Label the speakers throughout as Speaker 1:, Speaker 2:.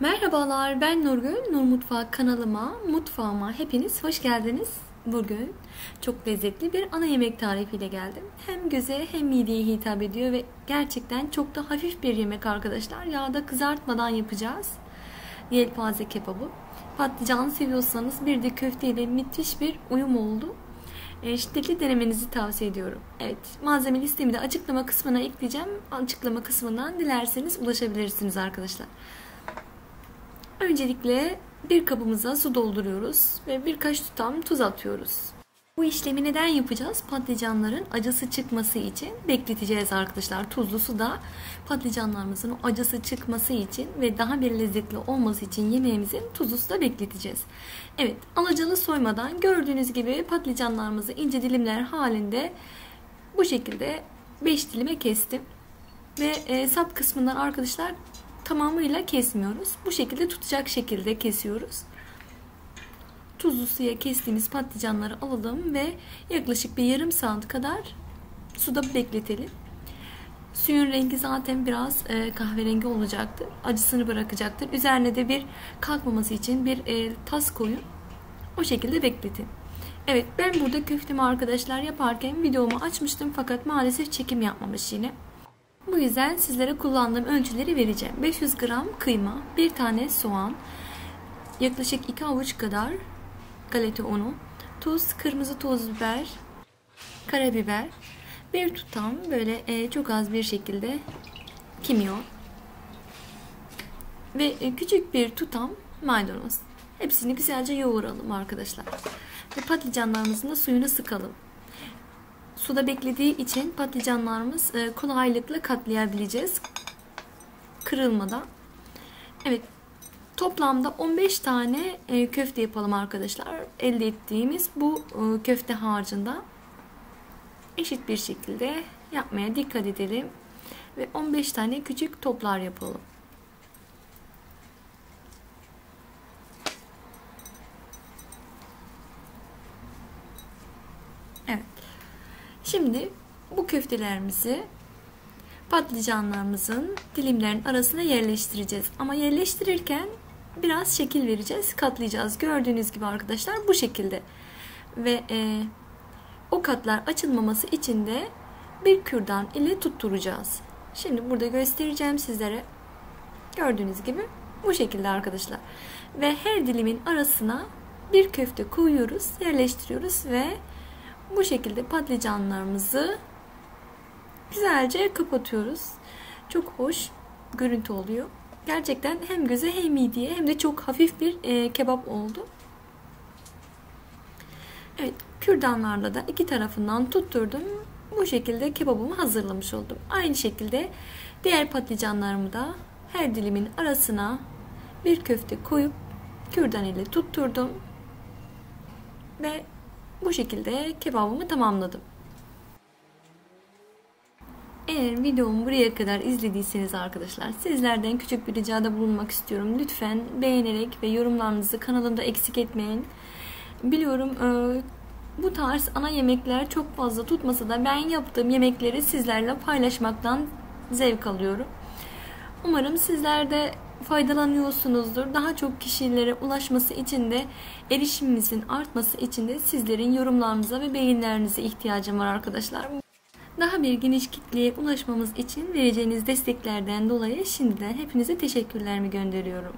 Speaker 1: Merhabalar ben Nurgül. Nur Mutfağı kanalıma, mutfağıma hepiniz hoş geldiniz. Bugün çok lezzetli bir ana yemek tarifiyle geldim. Hem göze hem mideye hitap ediyor ve gerçekten çok da hafif bir yemek arkadaşlar. Yağda kızartmadan yapacağız. Yelpaze kebabı. Patlıcan seviyorsanız bir de köfteyle müthiş bir uyum oldu. E, şiddetli denemenizi tavsiye ediyorum. Evet malzeme listemi de açıklama kısmına ekleyeceğim. Açıklama kısmından dilerseniz ulaşabilirsiniz arkadaşlar. Öncelikle bir kabımıza su dolduruyoruz ve birkaç tutam tuz atıyoruz. Bu işlemi neden yapacağız? Patlıcanların acısı çıkması için bekleteceğiz arkadaşlar. Tuzlu suda patlıcanlarımızın acısı çıkması için ve daha bir lezzetli olması için yemeğimizin tuzlu suda bekleteceğiz. Evet alacalı soymadan gördüğünüz gibi patlıcanlarımızı ince dilimler halinde bu şekilde 5 dilime kestim. Ve e, sap kısmından arkadaşlar tamamıyla kesmiyoruz. Bu şekilde tutacak şekilde kesiyoruz. Tuzlu suya kestiğimiz patlıcanları alalım ve yaklaşık bir yarım saat kadar suda bekletelim. Suyun rengi zaten biraz e, kahverengi olacaktır. Acısını bırakacaktır. Üzerine de bir kalkmaması için bir e, tas koyun. O şekilde bekletin. Evet ben burada köftemi arkadaşlar yaparken videomu açmıştım fakat maalesef çekim yapmamış yine. Bu yüzden sizlere kullandığım ölçüleri vereceğim. 500 gram kıyma, bir tane soğan, yaklaşık 2 avuç kadar galeta unu, tuz, kırmızı toz biber, karabiber, bir tutam böyle e, çok az bir şekilde kimyon ve e, küçük bir tutam maydanoz. Hepsini güzelce yoğuralım arkadaşlar. Ve patlıcanlarımızın da suyunu sıkalım. Suda beklediği için patlıcanlarımız e, kolaylıkla katlayabileceğiz. Kırılmadan. Evet. Toplamda 15 tane e, köfte yapalım arkadaşlar. Elde ettiğimiz bu e, köfte harcında eşit bir şekilde yapmaya dikkat edelim. Ve 15 tane küçük toplar yapalım. Evet. Şimdi bu köftelerimizi patlıcanlarımızın dilimlerin arasına yerleştireceğiz. Ama yerleştirirken biraz şekil vereceğiz, katlayacağız. Gördüğünüz gibi arkadaşlar bu şekilde. Ve e, o katlar açılmaması için de bir kürdan ile tutturacağız. Şimdi burada göstereceğim sizlere. Gördüğünüz gibi bu şekilde arkadaşlar. Ve her dilimin arasına bir köfte koyuyoruz, yerleştiriyoruz ve bu şekilde patlıcanlarımızı güzelce kapatıyoruz. Çok hoş görüntü oluyor. Gerçekten hem göze hem mideye hem de çok hafif bir e, kebap oldu. Evet, kürdanlarla da iki tarafından tutturdum. Bu şekilde kebabımı hazırlamış oldum. Aynı şekilde diğer patlıcanlarımı da her dilimin arasına bir köfte koyup kürdan ile tutturdum. Ve bu şekilde kebabımı tamamladım. Eğer videomu buraya kadar izlediyseniz arkadaşlar sizlerden küçük bir ricada bulunmak istiyorum. Lütfen beğenerek ve yorumlarınızı kanalımda eksik etmeyin. Biliyorum e, bu tarz ana yemekler çok fazla tutmasa da ben yaptığım yemekleri sizlerle paylaşmaktan zevk alıyorum. Umarım sizler de faydalanıyorsunuzdur. Daha çok kişilere ulaşması için de erişimimizin artması için de sizlerin yorumlarınıza ve beğenilerinize ihtiyacım var arkadaşlar. Daha bir geniş kitleye ulaşmamız için vereceğiniz desteklerden dolayı şimdiden hepinize teşekkürlerimi gönderiyorum.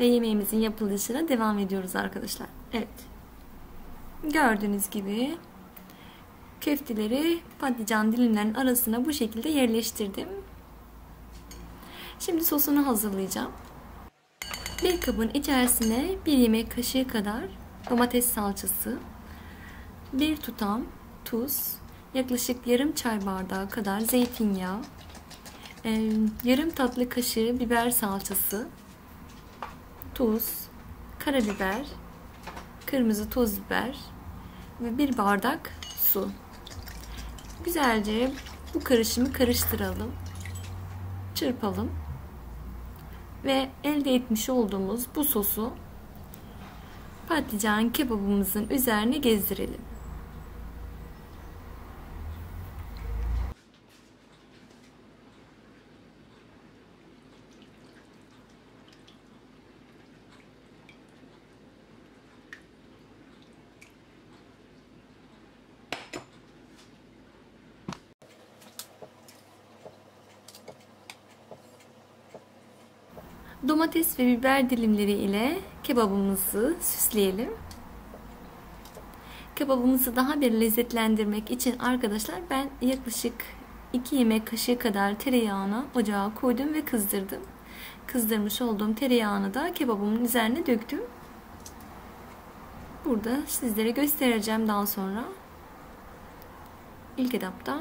Speaker 1: Ve yemeğimizin yapılışına devam ediyoruz arkadaşlar. Evet. Gördüğünüz gibi köfteleri patlıcan dilimlerinin arasına bu şekilde yerleştirdim. Şimdi sosunu hazırlayacağım. Bir kabın içerisine bir yemek kaşığı kadar domates salçası, bir tutam tuz, yaklaşık yarım çay bardağı kadar zeytinyağı, yarım tatlı kaşığı biber salçası, tuz, karabiber, kırmızı toz biber ve bir bardak su. Güzelce bu karışımı karıştıralım. Çırpalım ve elde etmiş olduğumuz bu sosu patlıcan kebabımızın üzerine gezdirelim. Domates ve biber dilimleri ile kebabımızı süsleyelim. Kebabımızı daha bir lezzetlendirmek için arkadaşlar ben yaklaşık 2 yemek kaşığı kadar tereyağını ocağa koydum ve kızdırdım. Kızdırmış olduğum tereyağını da kebabımın üzerine döktüm. Burada sizlere göstereceğim daha sonra. İlk etapta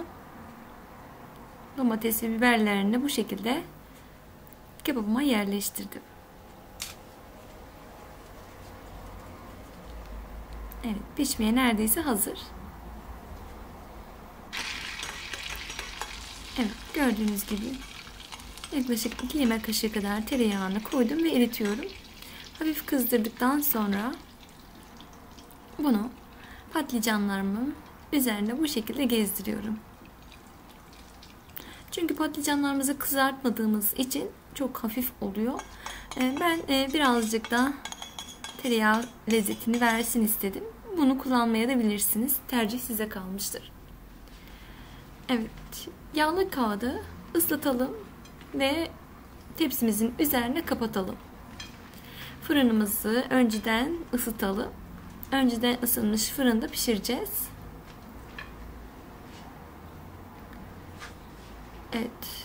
Speaker 1: domates ve biberlerini bu şekilde kebabıma yerleştirdim. Evet pişmeye neredeyse hazır. Evet gördüğünüz gibi yaklaşık 2 yemek kaşığı kadar tereyağını koydum ve eritiyorum. Hafif kızdırdıktan sonra bunu patlıcanlarımın üzerine bu şekilde gezdiriyorum. Çünkü patlıcanlarımızı kızartmadığımız için çok hafif oluyor. Ee, ben e, birazcık da tereyağı lezzetini versin istedim. Bunu kullanmaya da bilirsiniz. Tercih size kalmıştır. Evet. Yağlı kağıdı ıslatalım ve tepsimizin üzerine kapatalım. Fırınımızı önceden ısıtalım. Önceden ısınmış fırında pişireceğiz. Evet.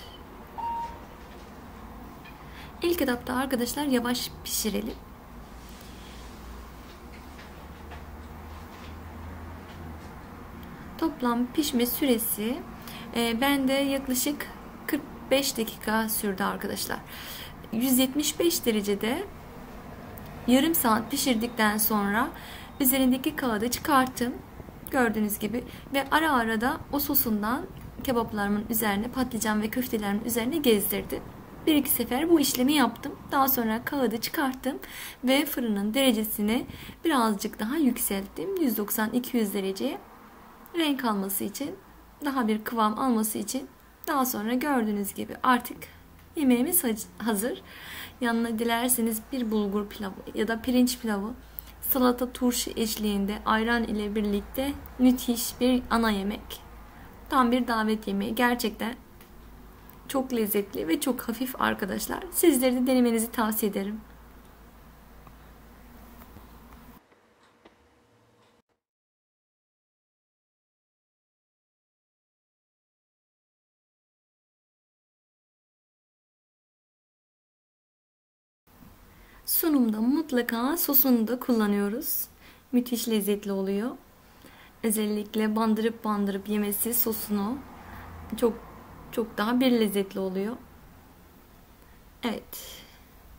Speaker 1: İlk etapta arkadaşlar yavaş pişirelim. Toplam pişme süresi e, bende yaklaşık 45 dakika sürdü arkadaşlar. 175 derecede yarım saat pişirdikten sonra üzerindeki kağıdı çıkarttım. Gördüğünüz gibi ve ara ara da o sosundan kebaplarımın üzerine patlıcan ve köftelerimin üzerine gezdirdim. Bir iki sefer bu işlemi yaptım. Daha sonra kağıdı çıkarttım ve fırının derecesini birazcık daha yükselttim. 190-200 dereceye renk alması için, daha bir kıvam alması için daha sonra gördüğünüz gibi artık yemeğimiz hazır. Yanına dilerseniz bir bulgur pilavı ya da pirinç pilavı, salata turşu eşliğinde ayran ile birlikte müthiş bir ana yemek. Tam bir davet yemeği. Gerçekten çok lezzetli ve çok hafif arkadaşlar. Sizleri de denemenizi tavsiye ederim. Sunumda mutlaka sosunu da kullanıyoruz. Müthiş lezzetli oluyor. Özellikle bandırıp bandırıp yemesi sosunu çok çok daha bir lezzetli oluyor. Evet.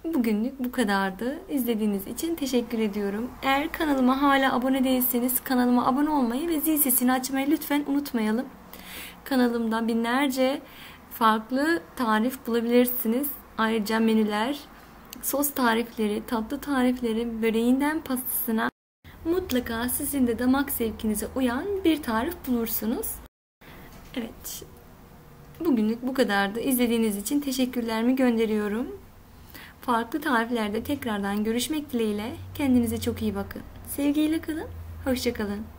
Speaker 1: Bugünlük bu kadardı. İzlediğiniz için teşekkür ediyorum. Eğer kanalıma hala abone değilseniz kanalıma abone olmayı ve zil sesini açmayı lütfen unutmayalım. Kanalımda binlerce farklı tarif bulabilirsiniz. Ayrıca menüler, sos tarifleri, tatlı tarifleri, böreğinden pastasına mutlaka sizin de damak zevkinize uyan bir tarif bulursunuz. Evet. Bugünlük bu kadardı. İzlediğiniz için teşekkürlerimi gönderiyorum. Farklı tariflerde tekrardan görüşmek dileğiyle. Kendinize çok iyi bakın. Sevgiyle kalın. Hoşçakalın.